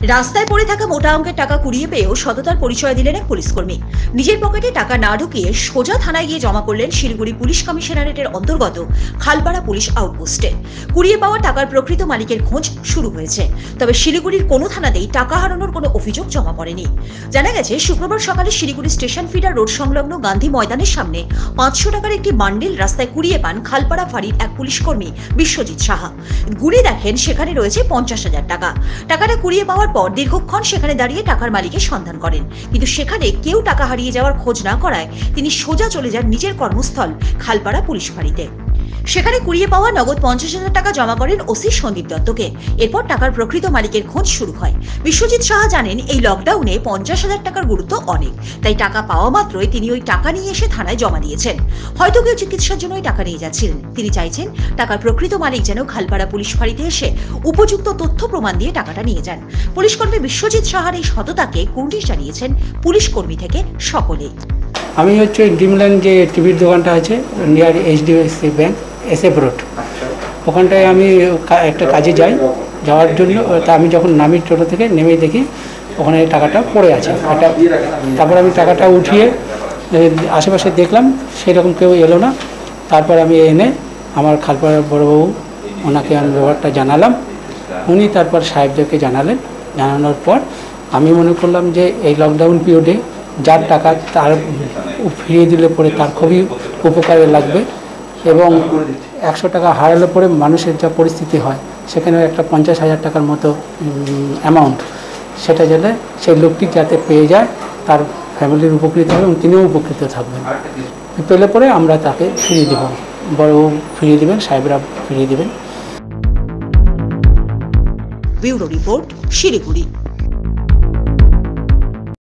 রাস্তায় পড়ে থাকা মোটা অঙ্কের টাকা কুড়িয়ে পেয়েও সততার পরিচয় দিলেন এক পুলিশকর্মী। নিজের পকেটে টাকা না ঢুকিয়ে সোজা থানায় গিয়ে জমা করলেন শিলিগুড়ি পুলিশ কমিশনারেটের অন্তর্গত খালপাড়া পুলিশ আউটপোস্টে। কুড়িয়ে পাওয়া টাকার প্রকৃত মালিকের খোঁজ শুরু হয়েছে, তবে শিলিগুড়ির কোনো থানাতেই টাকা হারানোর কোনো অভিযোগ জমা পড়েনি। জানা গেছে, শুক্রবার সকালে শিলিগুড়ি স্টেশন ফিডার রোড সংলগ্ন গান্ধী ময়দানের সামনে পাঁচশো টাকার একটি বান্ডিল রাস্তায় কুড়িয়ে পান খালপাড়া ফাঁড়ির এক পুলিশকর্মী বিশ্বজিৎ সাহা। ঘুরে দেখেন সেখানে রয়েছে পঞ্চাশ হাজার টাকা। টাকাটা কুড়িয়ে পাওয়ার পর দীর্ঘক্ষণ সেখানে দাঁড়িয়ে টাকার মালিকের সন্ধান করেন। কিন্তু সেখানে কেউ টাকা হারিয়ে যাওয়ার খোঁজ না করায় তিনি সোজা চলে যান নিজের কর্মস্থল, খালপাড়া পুলিশ ফাঁড়িতে। সেখানে কুড়িয়ে পাওয়া নগদ পঞ্চাশ হাজার টাকা জমা করেন ওসি সন্দীপ দত্তকে। এরপর টাকার প্রকৃত মালিকের খোঁজ শুরু হয়। বিশ্বজিৎ সাহা জানেন, এই লকডাউনে পঞ্চাশ হাজার টাকার গুরুত্ব অনেক। তাই টাকা পাওয়া মাত্রই তিনি ওই টাকা নিয়ে এসে থানায় জমা দিয়েছেন। হয়তো কেউ চিকিৎসার জন্য ওই টাকা নিয়ে যাচ্ছিলেন। তিনি চাইছেন টাকার প্রকৃত মালিক যেন খালপাড়া পুলিশ ফাঁড়িতে এসে উপযুক্ত তথ্য প্রমাণ দিয়ে টাকাটা নিয়ে যান। পুলিশ পুলিশকর্মী বিশ্বজিৎ সাহার এই সততাকে কুর্নিশ জানিয়েছেন পুলিশ কর্মী থেকে সকলেই। আমি হচ্ছে ডিমল্যান্ড যে টিভির দোকানটা আছে near HDFC bank S F road. ওখানটায় আমি একটা কাজে যাই। যাওয়ার জন্য তা আমি যখন নামি টোটো থেকে নেমে দেখি ওখানে টাকাটা পড়ে আছে। একটা তারপর আমি টাকাটা উঠিয়ে আশেপাশে দেখলাম সেরকম কেউ এলো না। তারপর আমি এনে আমার খালপাড়ার বড়োবাবু ওনাকে আমি ব্যাপারটা জানালাম। উনি তারপর সাহেবদেরকে জানালেন। জানানোর পর আমি মনে করলাম যে এই লকডাউন পিরিয়ডে যার টাকা তার ফিরিয়ে দিলে পরে তার খুবই উপকারে লাগবে। এবং একশো টাকা হারালে পরে মানুষের যা পরিস্থিতি হয় সেখানে একটা পঞ্চাশ হাজার টাকার মতো অ্যামাউন্ট সেটা যাতে সেই লোকটি যাতে পেয়ে যায় তার ফ্যামিলির উপকৃত হবে এবং তিনিও উপকৃত থাকবেন। পেলে পরে আমরা তাকে ফিরিয়ে দেব। বড় ফিরিয়ে দেবেন সাহেবরা ফিরিয়ে দেবেন। Bureau report Siliguri.